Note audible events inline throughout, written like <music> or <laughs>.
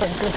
整 <laughs> 个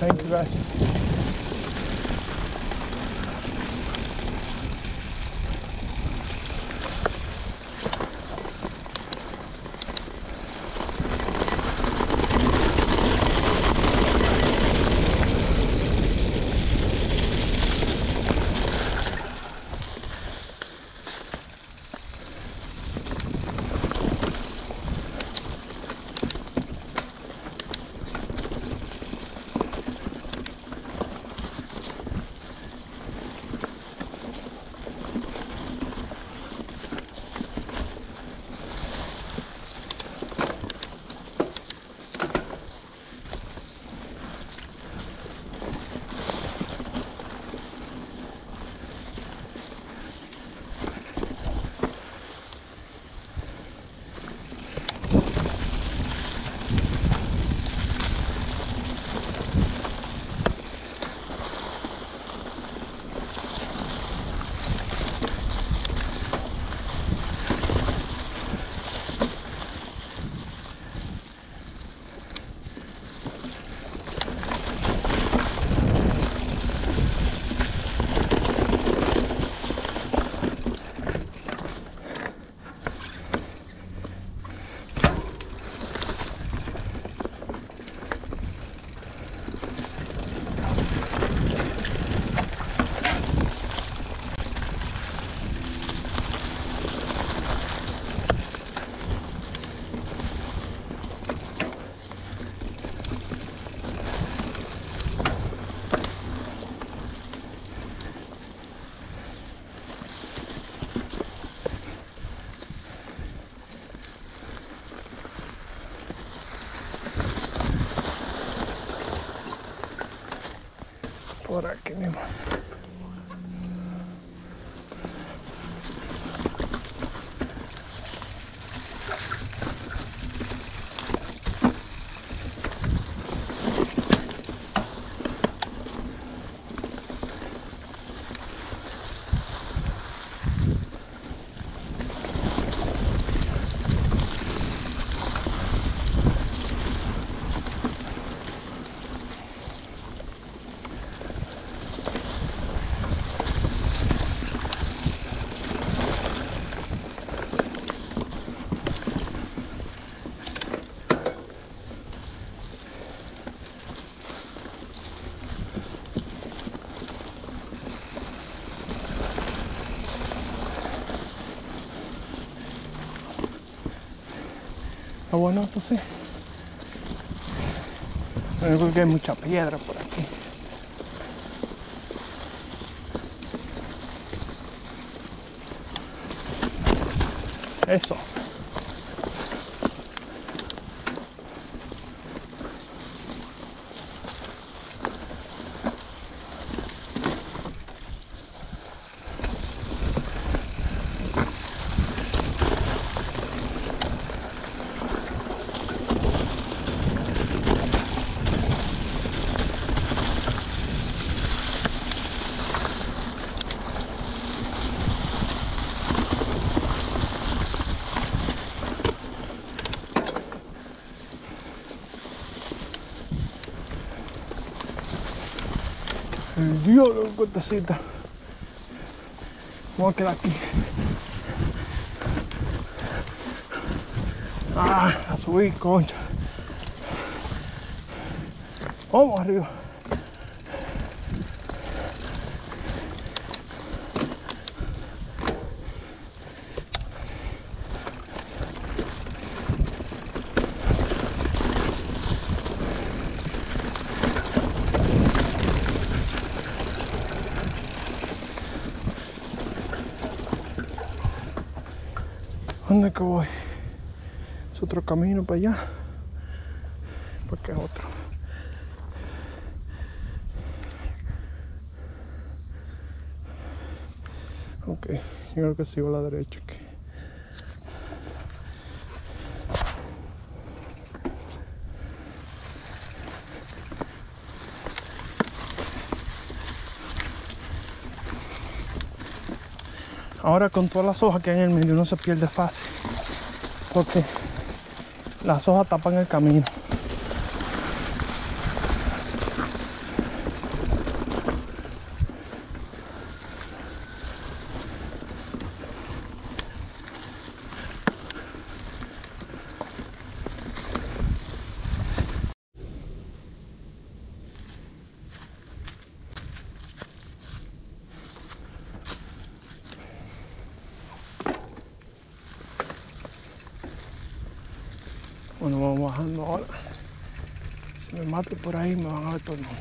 Thank you guys. Sí. Lo único que hay mucha piedra por aquí. El diablo, cortecita. Vamos a quedar aquí. Ah, a subir, concha. Vamos arriba. ¿Dónde es que voy? Es otro camino para allá. Porque es otro. Ok, yo que sigo a la derecha aquí. Ahora con todas las hojas que hay en el medio no se pierde fácil. Porque las hojas tapan el camino. Bueno, vamos bajando ahora. Si me mato por ahí, me van a ver todo el mundo.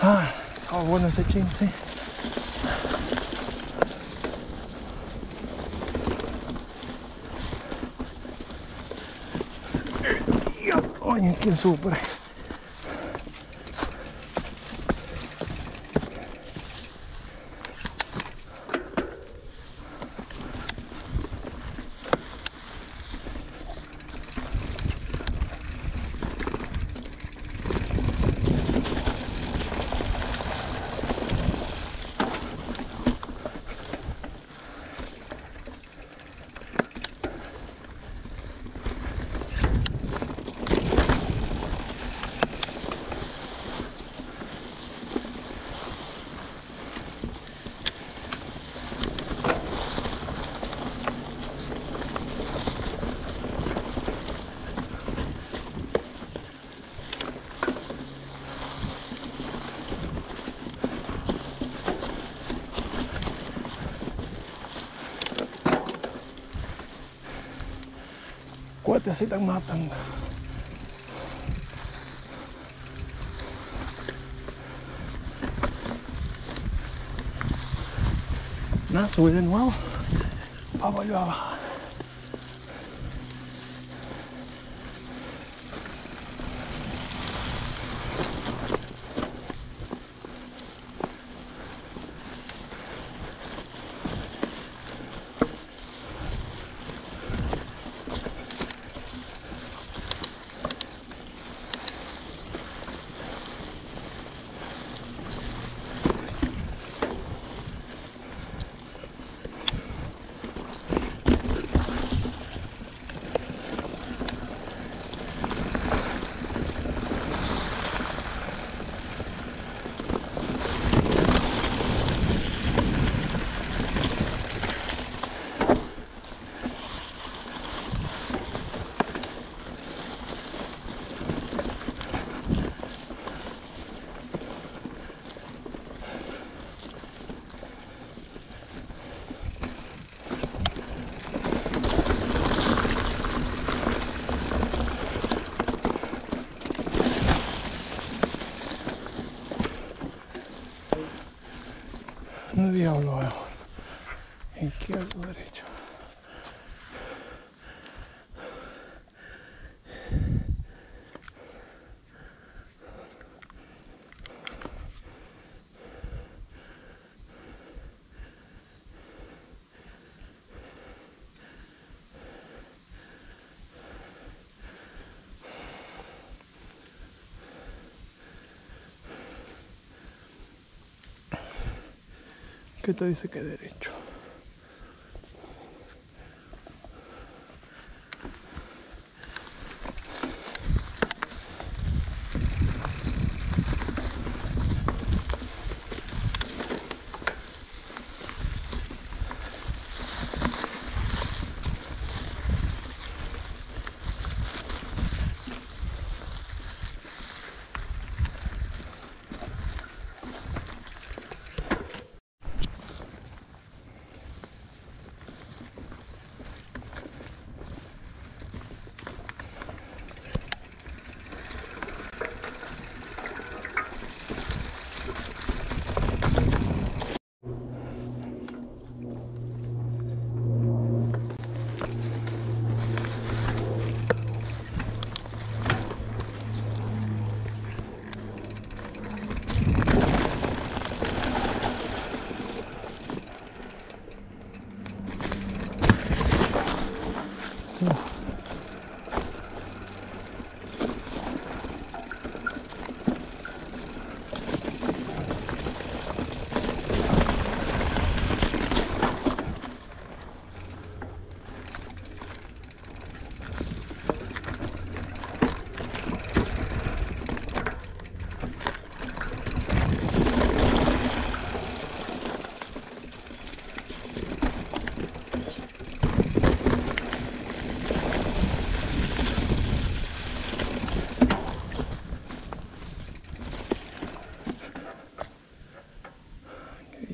Ah, estaba bueno ese chin, sí. Oye, ¿quién sufre? necesitang matang. Nasuhin, wow. Pabaliwaba. ¿Qué te dice que derecho?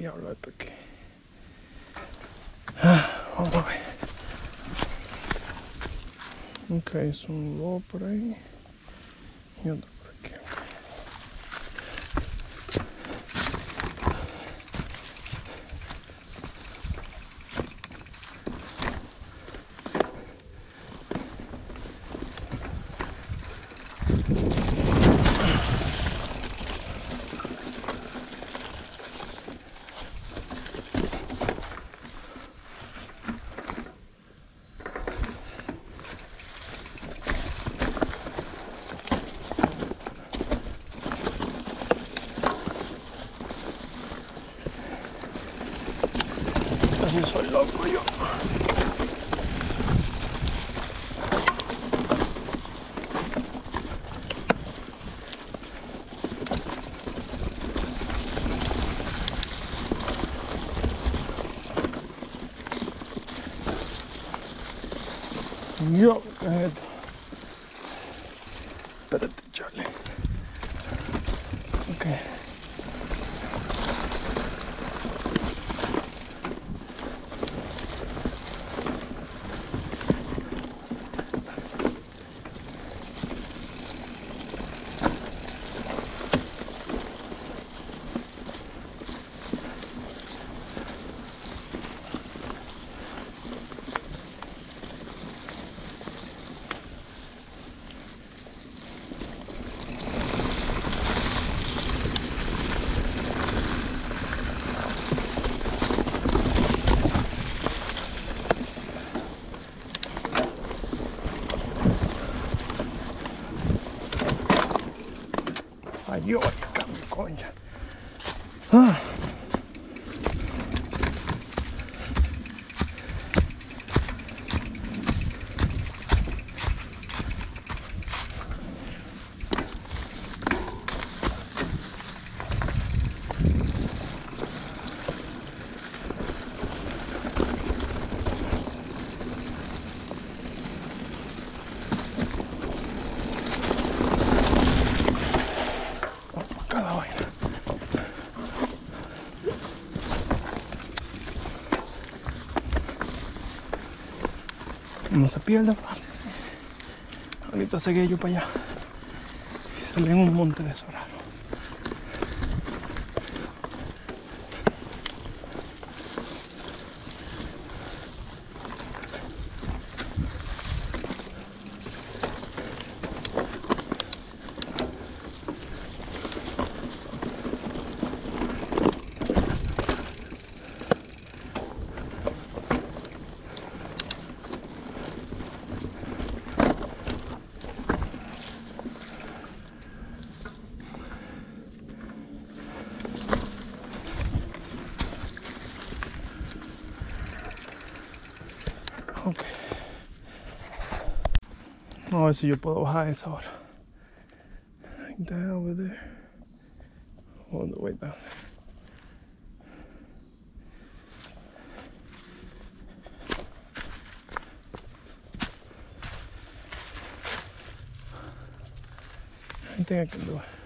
¿Qué diablo esto aquí? Ah, vamos a ver. Ok, son dos por ahí y otro por aquí. Así soy loco yo. Yo, ¿qué es Aí, olha, tá Camicônia. Ah. Se pierde fácil. Ahorita seguí yo para allá. Y salí en un monte de soraro. Ver si yo puedo bajar esa. Like that over there. All the way down there. I think I can do it.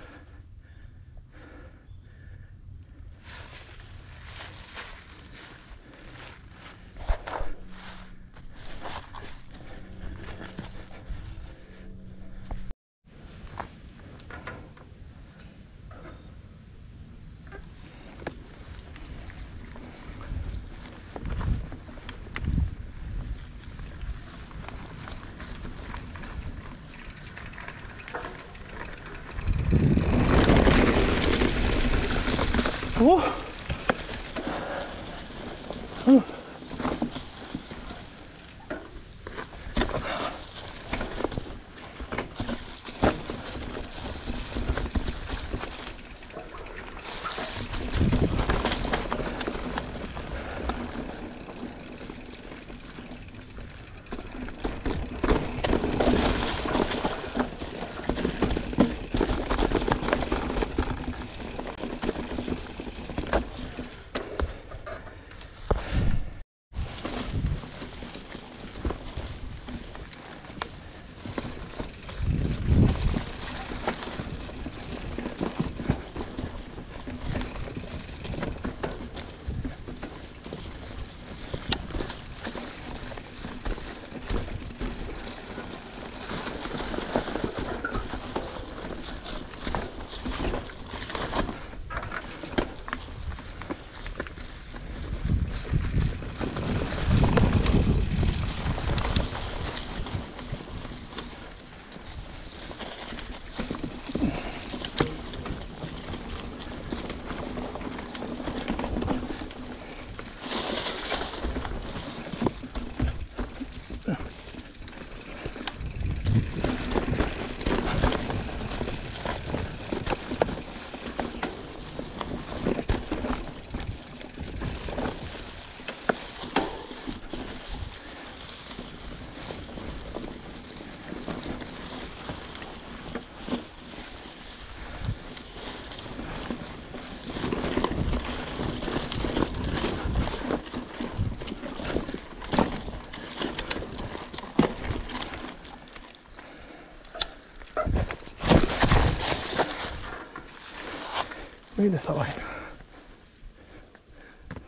Mira esa vaina.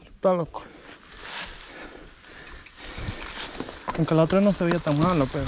Está loco. Aunque la otra no se veía tan malo, pero.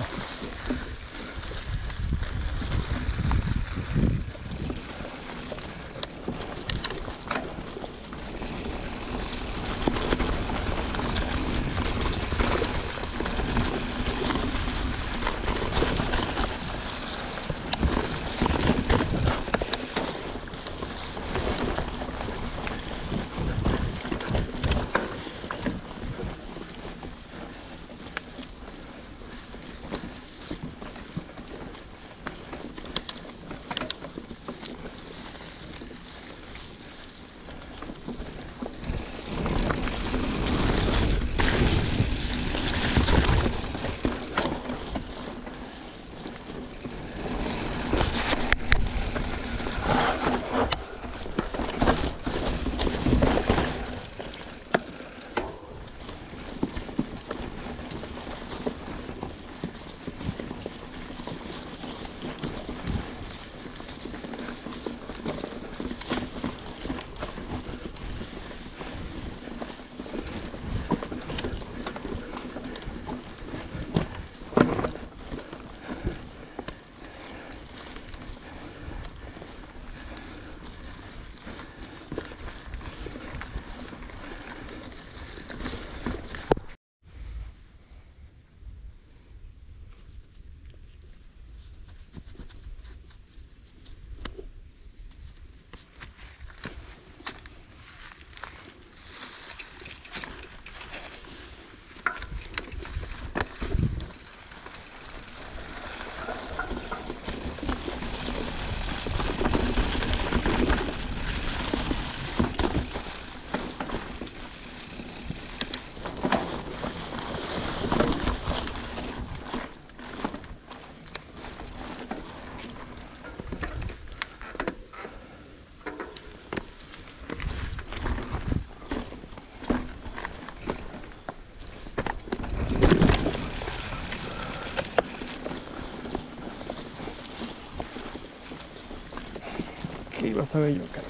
Se ve yo que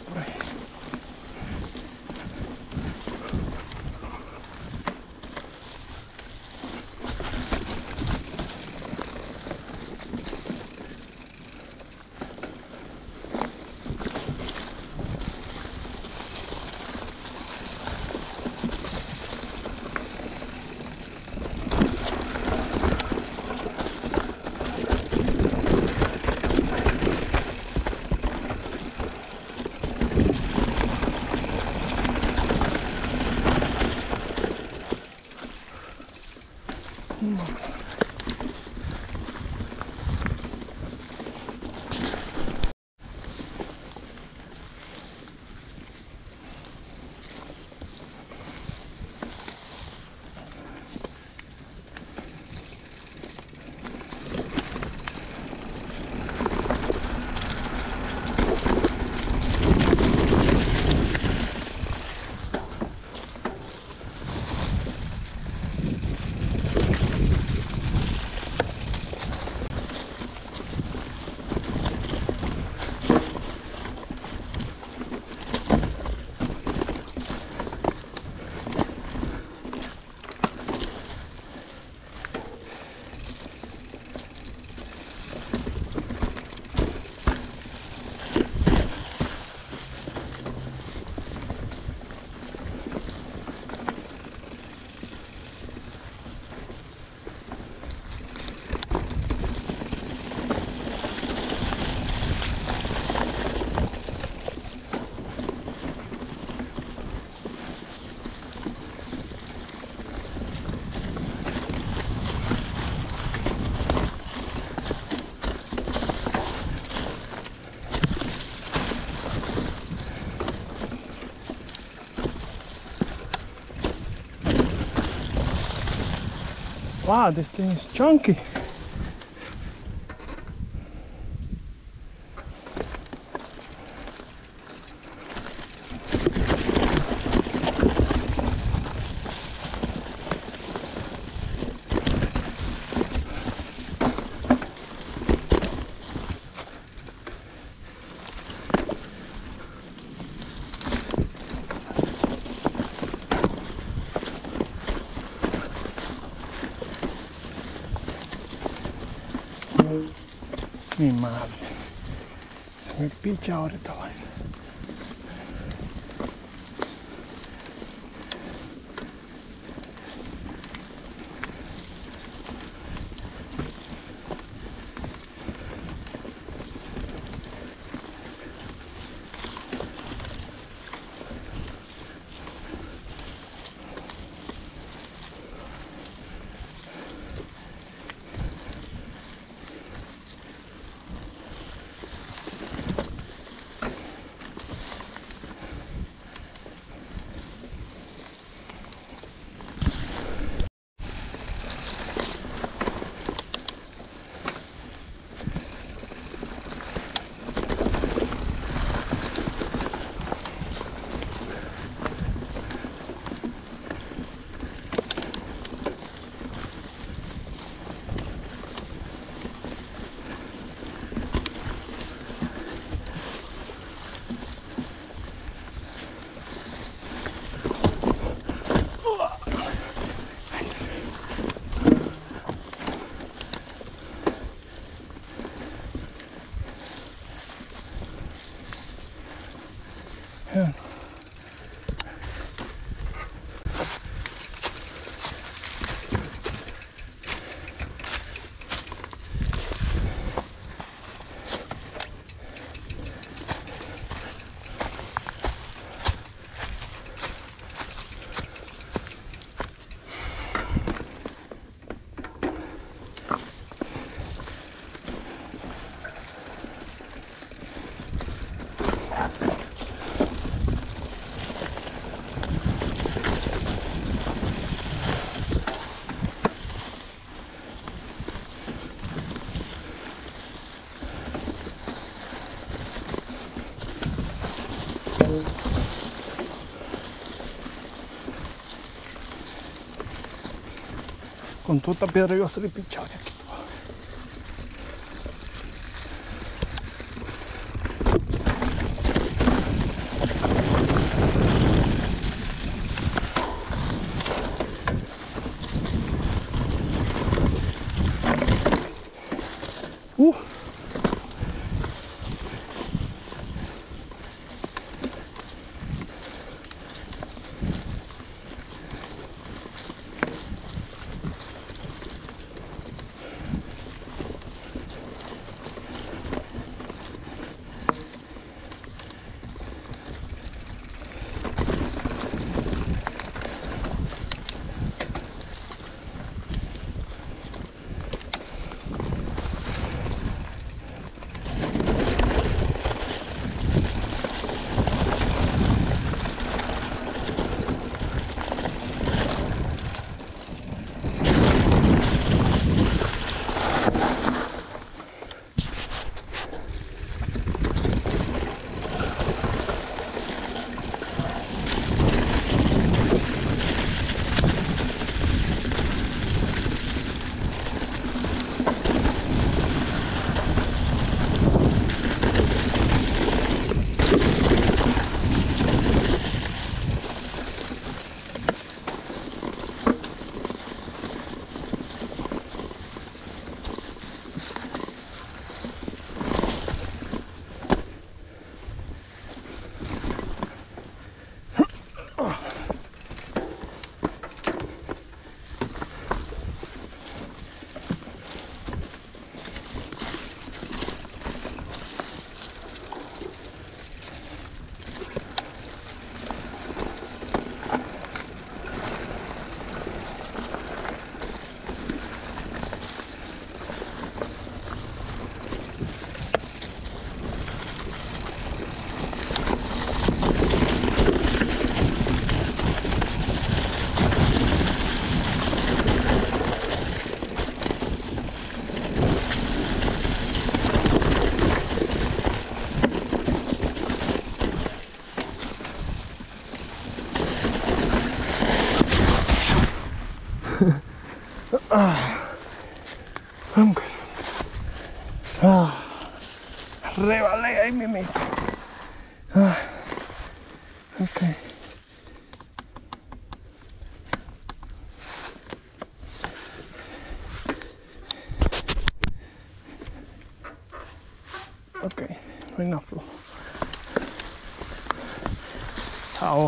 Wow, this thing is chunky. Se me picha ahora esta Yeah. Con toda esta piedra iba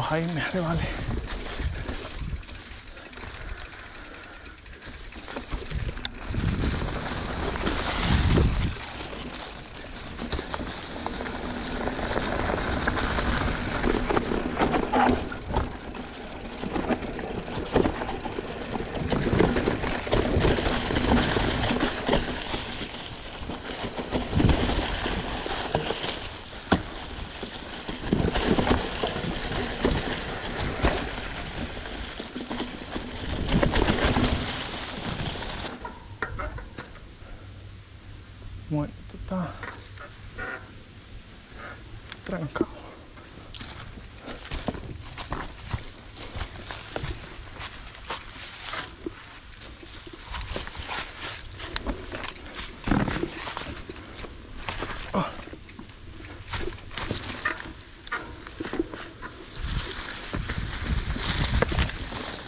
Esa hoja ahí